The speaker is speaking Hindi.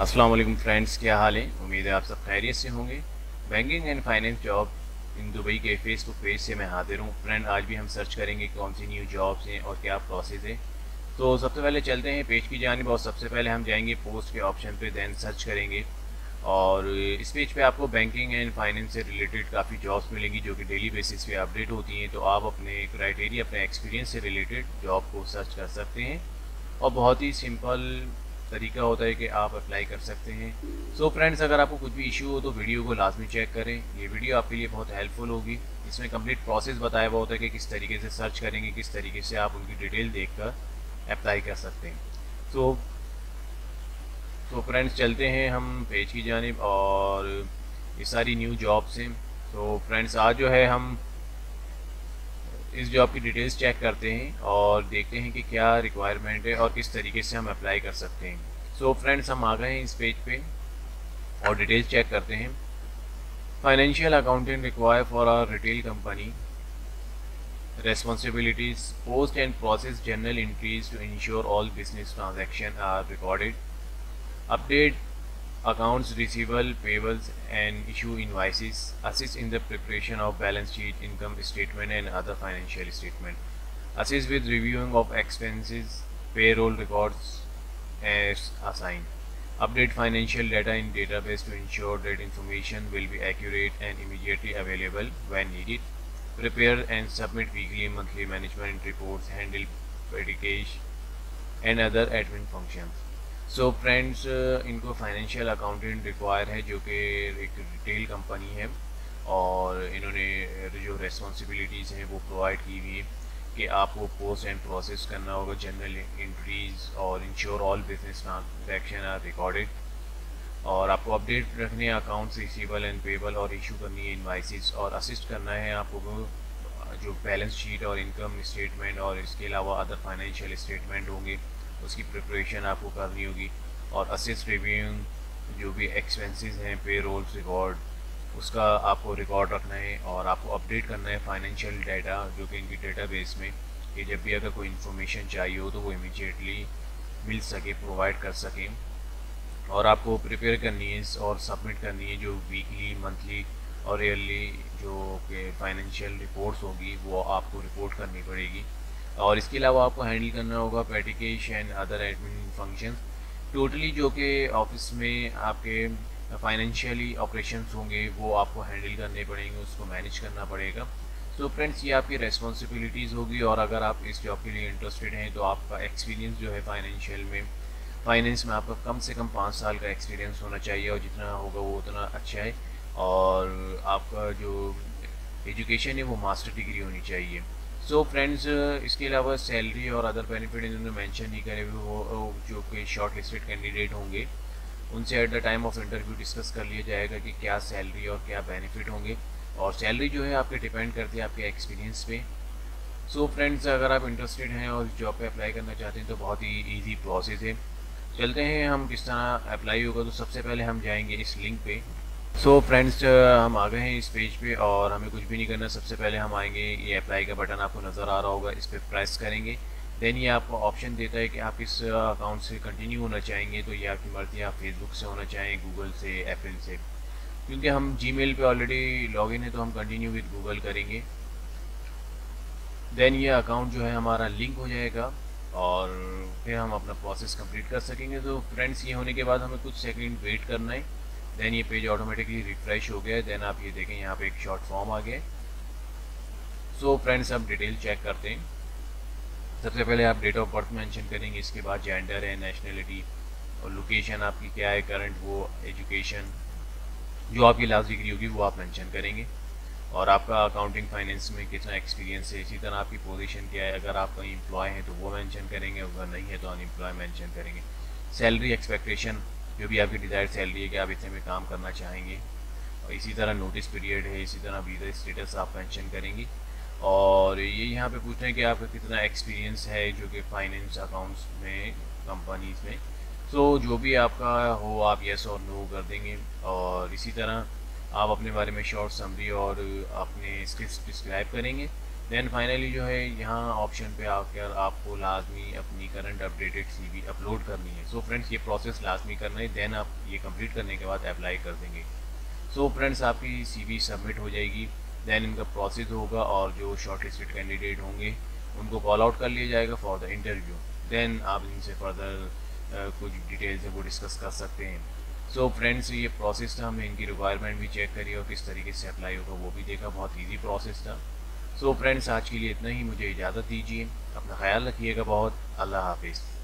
अस्सलाम वालेकुम फ्रेंड्स क्या हाल है? उम्मीद है आप सब खैरियत से होंगे। Banking and finance job in Dubai के फेसबुक पेज से मैं हाजिर हूँ। फ्रेंड आज भी हम सर्च करेंगे कौन सी न्यू जॉब्स हैं और क्या प्रोसेस है। तो सबसे पहले चलते हैं पेज की जानब और सबसे पहले हम जाएँगे पोस्ट के ऑप्शन पे दैन सर्च करेंगे। और इस पेज पे आपको बैंकिंग एंड फाइनेंस से रिलेटेड काफ़ी जॉब्स मिलेंगी जो कि डेली बेसिस पे अपडेट होती हैं। तो आप अपने क्राइटेरिया अपने एक्सपीरियंस से रिलेटेड जॉब को सर्च कर सकते हैं। और बहुत ही सिंपल तरीका होता है कि आप अप्लाई कर सकते हैं। सो so फ्रेंड्स अगर आपको कुछ भी इशू हो तो वीडियो को लाजमी चेक करें। ये वीडियो आपके लिए बहुत हेल्पफुल होगी। इसमें कंप्लीट प्रोसेस बताया हुआ होता है कि किस तरीके से सर्च करेंगे, किस तरीके से आप उनकी डिटेल देखकर अप्लाई कर सकते हैं। सो तो फ्रेंड्स चलते हैं हम पेज की जानब और ये सारी न्यू जॉब्स हैं। तो फ्रेंड्स आज जो है हम इस जॉब की डिटेल्स चेक करते हैं और देखते हैं कि क्या रिक्वायरमेंट है और किस तरीके से हम अप्लाई कर सकते हैं। सो so फ्रेंड्स हम आ गए हैं इस पेज पे और डिटेल्स चेक करते हैं। Financial accountant require for our retail company responsibilities, post and process journal entries to ensure all business transactions are recorded. Update accounts receivable payables and issue invoices assist in the preparation of balance sheet income statement and other financial statement. Assist with reviewing of expenses payroll records as assigned. Update financial data in database to ensure that information will be accurate and immediately available when needed. Prepare and submit weekly monthly management reports handle predicate and other admin functions so friends uh, इनको फाइनेंशियल अकाउंटेंट रिक्वायर है जो कि एक रिटेल कंपनी है और इन्होंने जो रेस्पॉन्सिबिलिटीज़ हैं वो प्रोवाइड की हुई है कि आपको पोस्ट एंड प्रोसेस करना होगा जनरल इंट्रीज और ensure all business transaction are recorded और आपको अपडेट रखने अकाउंट्स रिसीवल एंड पेबल और इशू करनी है इन्वाइसिस और असिस्ट करना है आपको जो बैलेंस शीट और इनकम स्टेटमेंट और इसके अलावा अदर फाइनेंशियल स्टेटमेंट होंगे। उसकी प्रिपरेशन आपको करनी होगी। और असिस्ट रिव्यूइंग जो भी एक्सपेंसेस हैं पे रोल्स रिकॉर्ड उसका आपको रिकॉर्ड रखना है और आपको अपडेट करना है फाइनेंशियल डाटा जो कि इनकी डेटाबेस में, कि जब भी अगर कोई इन्फॉर्मेशन चाहिए हो तो वो इमीडिएटली मिल सके प्रोवाइड कर सकें। और आपको प्रिपेयर करनी है और सबमिट करनी है जो वीकली मंथली और ईयरली जो कि फाइनेंशियल रिपोर्ट्स होगी, वो आपको रिपोर्ट करनी पड़ेगी। और इसके अलावा आपको हैंडल करना होगा petty cash and other admin function totally जो कि ऑफ़िस में आपके फाइनेंशियली ऑपरेशंस होंगे, वो आपको हैंडल करने पड़ेंगे, उसको मैनेज करना पड़ेगा। तो फ्रेंड्स ये आपकी रेस्पॉन्सिबिलिटीज़ होगी और अगर आप इस जॉब के लिए इंटरेस्टेड हैं तो आपका एक्सपीरियंस जो है फाइनेंशियल में फाइनेंस में आपका कम से कम पाँच साल का एक्सपीरियंस होना चाहिए और जितना होगा वो उतना अच्छा है। और आपका जो एजुकेशन है, वो मास्टर डिग्री होनी चाहिए। सो फ्रेंड्स इसके अलावा सैलरी और अदर बेनिफिट इन्होंने मेंशन नहीं करे, वो जो कि शॉर्ट लिस्टेड कैंडिडेट होंगे, उनसे at the time of interview discuss कर लिया जाएगा कि क्या सैलरी और क्या बेनिफिट होंगे। और सैलरी जो है, आपके डिपेंड करती है आपके एक्सपीरियंस पे। सो so फ्रेंड्स अगर आप इंटरेस्टेड हैं और जॉब पे अप्लाई करना चाहते हैं तो बहुत ही ईजी प्रोसेस है। चलते हैं हम, किस तरह अप्लाई होगा तो सबसे पहले हम जाएँगे इस लिंक पे। सो so फ्रेंड्स हम आ गए हैं इस पेज पे और हमें कुछ भी नहीं करना। सबसे पहले हम आएँगे, ये अप्लाई का बटन आपको नज़र आ रहा होगा, इस पर प्रेस करेंगे। देन ये आपको ऑप्शन देता है कि आप किस अकाउंट से कंटिन्यू होना चाहेंगे तो ये आपकी मर्ज़ी आप फेसबुक से होना चाहें गूगल से एप्पल से। क्योंकि हम जी पे ऑलरेडी लॉगिन है तो हम कंटिन्यू विद गूगल करेंगे। देन ये अकाउंट जो है, हमारा लिंक हो जाएगा और फिर हम अपना प्रोसेस कंप्लीट कर सकेंगे। तो फ्रेंड्स ये होने के बाद हमें कुछ सेकंड वेट करना है। देन ये पेज ऑटोमेटिकली रिफ्रेश हो गया देन आप ये देखें यहाँ पे एक शॉर्ट फॉर्म आ गया। सो फ्रेंड्स आप डिटेल चेक करते हैं। सबसे पहले आप डेट ऑफ़ बर्थ मेंशन करेंगे, इसके बाद जेंडर है नेशनलिटी और लोकेशन आपकी क्या है करंट वो एजुकेशन जो आपकी लास्ट डिग्री होगी वो आप मेंशन करेंगे। और आपका अकाउंटिंग फाइनेंस में कितना एक्सपीरियंस है, इसी तरह आपकी पोजीशन क्या है, अगर आप कहीं एम्प्लॉय हैं तो वो मेंशन करेंगे, अगर नहीं है तो अनएम्प्लॉय मेंशन करेंगे। सैलरी एक्सपेक्टेशन जो भी आपकी डिज़ायर सैलरी है कि आप इतने में काम करना चाहेंगे। और इसी तरह नोटिस पीरियड है इसी तरह वीज़ा स्टेटस आप मेंशन करेंगे। और ये यहाँ पे पूछ रहे हैं कि आपका कितना एक्सपीरियंस है जो कि फाइनेंस अकाउंट्स में कंपनीज़ में। So, जो भी आपका हो आप येस और नो कर देंगे। और इसी तरह आप अपने बारे में शॉर्ट समरी और अपने स्किल्स डिस्क्राइब करेंगे। देन फाइनली जो है, यहाँ ऑप्शन पे आकर आपको लाजमी अपनी करंट अपडेटेड सीवी अपलोड करनी है। सो so फ्रेंड्स ये प्रोसेस लाजमी करना है दैन आप ये कंप्लीट करने के बाद अप्लाई कर देंगे। सो so फ्रेंड्स आपकी सीवी सबमिट हो जाएगी दैन इनका प्रोसेस होगा और जो शॉर्ट लिस्टेड कैंडिडेट होंगे, उनको कॉल आउट कर लिया जाएगा फॉर द इंटरव्यू दैन आप इनसे फर्दर कुछ डिटेल्स है, वो डिस्कस कर सकते हैं। सो so फ्रेंड्स ये प्रोसेस था, हमने इनकी रिक्वायरमेंट भी चेक करी और किस तरीके से अप्लाई होगा, वो भी देखा, बहुत ईजी प्रोसेस था। सो फ्रेंड्स आज के लिए इतना ही। मुझे इजाज़त दीजिए। अपना ख्याल रखिएगा बहुत। अल्लाह हाफिज़।